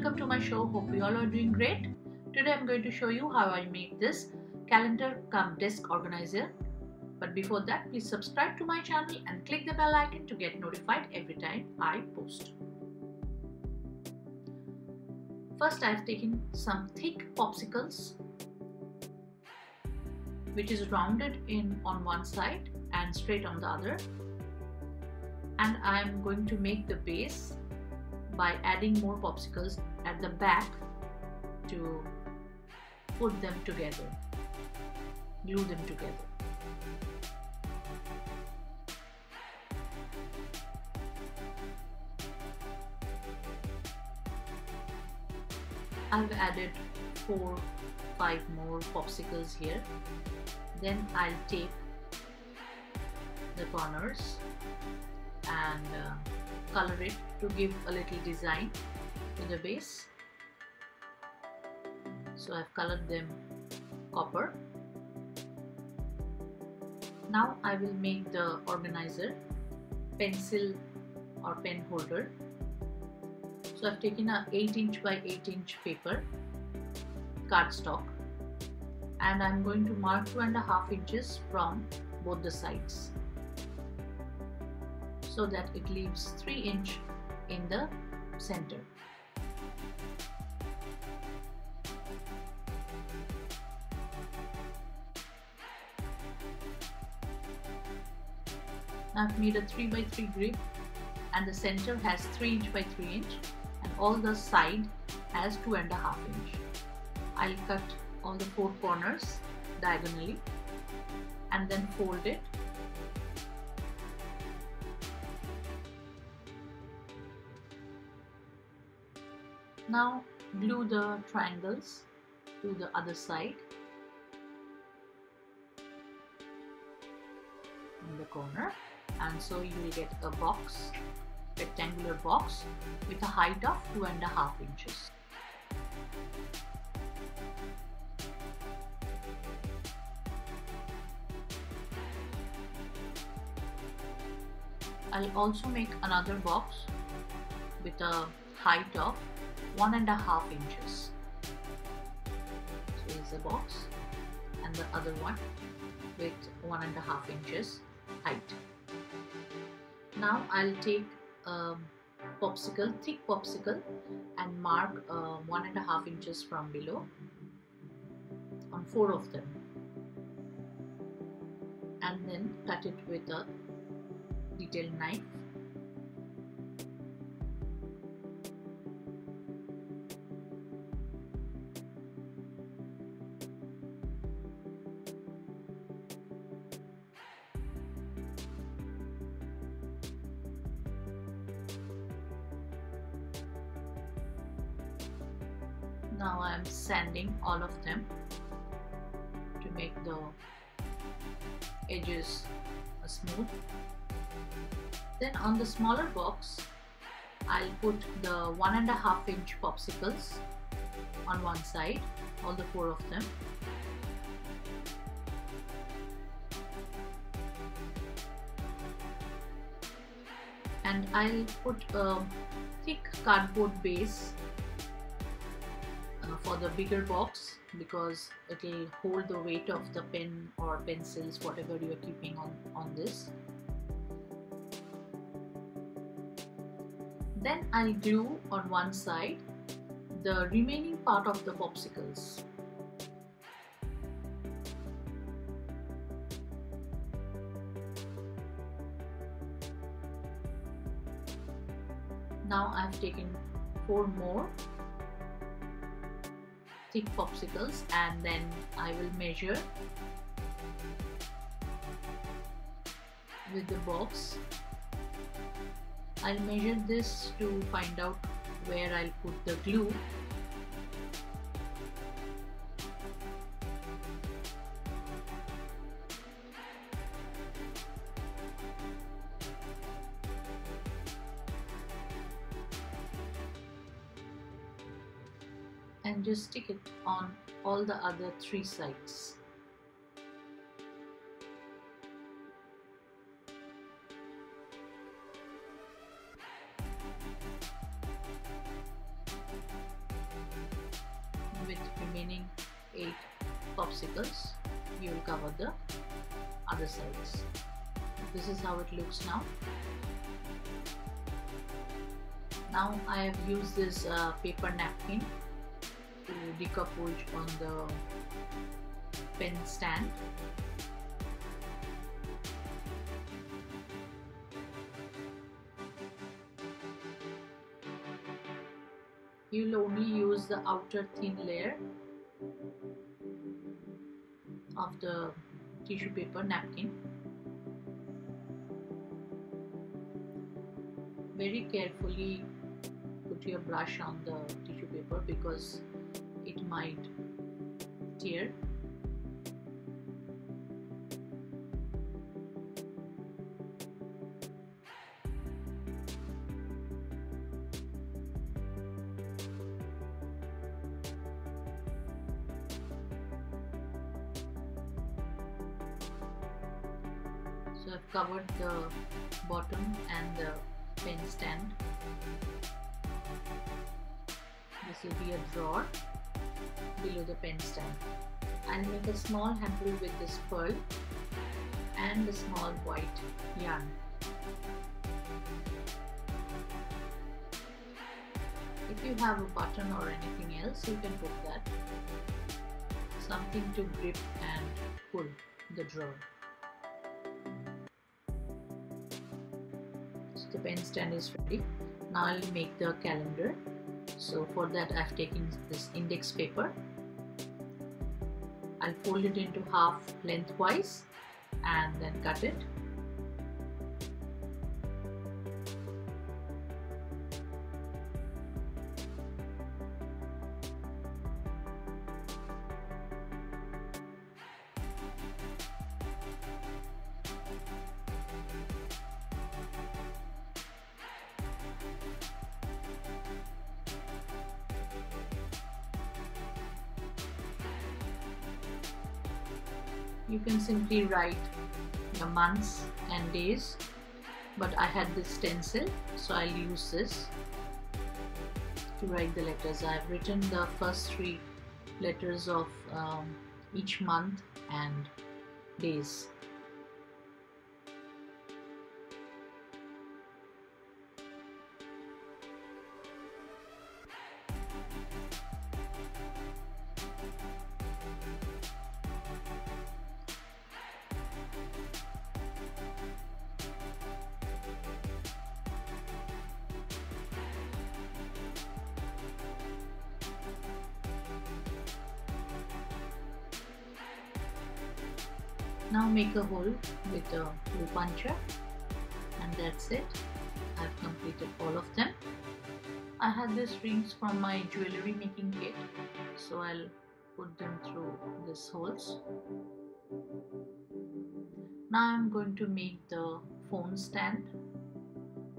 welcome to my show. Hope you all are doing great. Today I'm going to show you how I make this calendar cum desk organizer. But before that, please subscribe to my channel and click the bell icon to get notified every time I post. First I've taken some thick popsicles which is rounded in on one side and straight on the other and I'm going to make the base by adding more popsicles at the back to put them together, glue them together. I've added four, five more popsicles here. Then I'll tape the corners and uh, color it to give a little design to the base. So I've colored them copper. Now I will make the organizer pencil or pen holder. So I've taken a 8 inch by 8 inch paper cardstock and I'm going to mark two and a half inches from both the sides so that it leaves 3 inch in the center. I've made a 3 by 3 grid and the center has 3 inch by 3 inch and all the side has 2 and a half inch. I'll cut all the four corners diagonally and then fold it Now glue the triangles to the other side in the corner and so you will get a box rectangular box with a height of two and a half inches. I'll also make another box with a height of one and a half inches. So here's the box and the other one with one and a half inches height. Now I'll take a popsicle, thick popsicle and mark uh, one and a half inches from below on four of them and then cut it with a detailed knife now I am sanding all of them to make the edges smooth. Then on the smaller box I'll put the one and a half inch popsicles on one side all the four of them. And I'll put a thick cardboard base Uh, for the bigger box because it will hold the weight of the pen or pencils whatever you are keeping on on this. Then I'll glue on one side the remaining part of the popsicles. Now I've taken four more thick popsicles and then I will measure with the box. I'll measure this to find out where I'll put the glue and just stick it on all the other three sides. With remaining 8 popsicles you will cover the other sides. This is how it looks now. Now I have used this uh, paper napkin to on the pen stand. You'll only use the outer thin layer of the tissue paper napkin. Very carefully put your brush on the tissue paper because it might tear so I've covered the bottom and the pen stand. This will be a drawer below the pen stand I'll make a small handle with this pearl and a small white yarn. If you have a button or anything else you can put that. Something to grip and pull the drawer. The pen stand is ready. Now I'll make the calendar so for that I've taken this index paper I'll fold it into half lengthwise and then cut it you can simply write the months and days but I had this stencil so I'll use this to write the letters. I've written the first three letters of um, each month and days Now make a hole with uh, a hole puncher and that's it. I've completed all of them. I had these rings from my jewelry making kit so I'll put them through these holes. Now I'm going to make the phone stand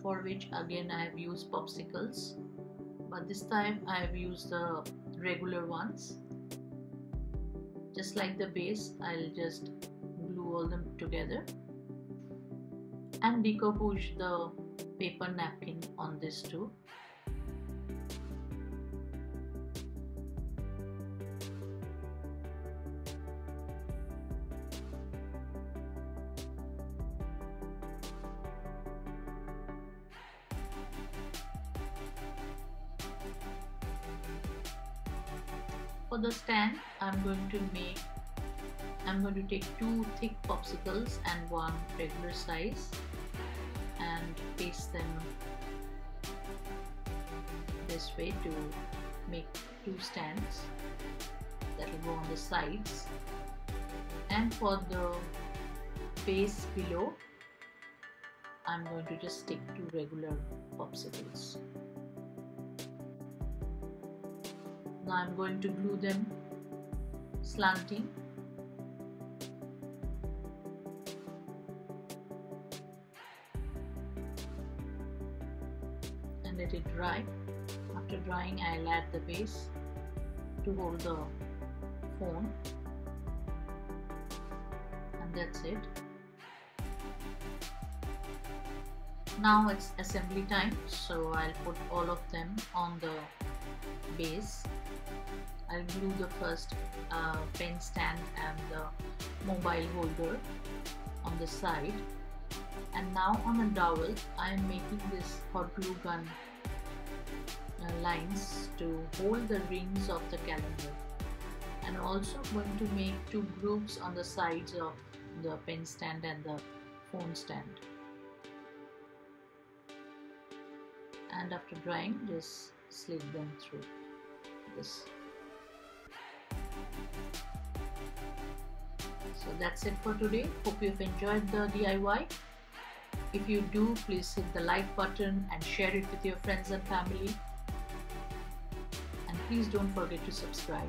for which again I have used popsicles but this time I have used the regular ones just like the base I'll just all them together and decoupage the paper napkin on this too. For the stand, I'm going to make I'm going to take two thick popsicles and one regular size and paste them this way to make two stands that will go on the sides. And for the base below I'm going to just stick two regular popsicles. Now I'm going to glue them slanting it dry. After drying, I'll add the base to hold the phone and that's it. Now it's assembly time so I'll put all of them on the base. I'll glue the first uh, pen stand and the mobile holder on the side and now on a dowel I am making this hot glue gun Uh, lines to hold the rings of the calendar. And also going to make two grooves on the sides of the pen stand and the phone stand. And after drying just slip them through this. So that's it for today. Hope you've enjoyed the DIY if you do please hit the like button and share it with your friends and family. And please don't forget to subscribe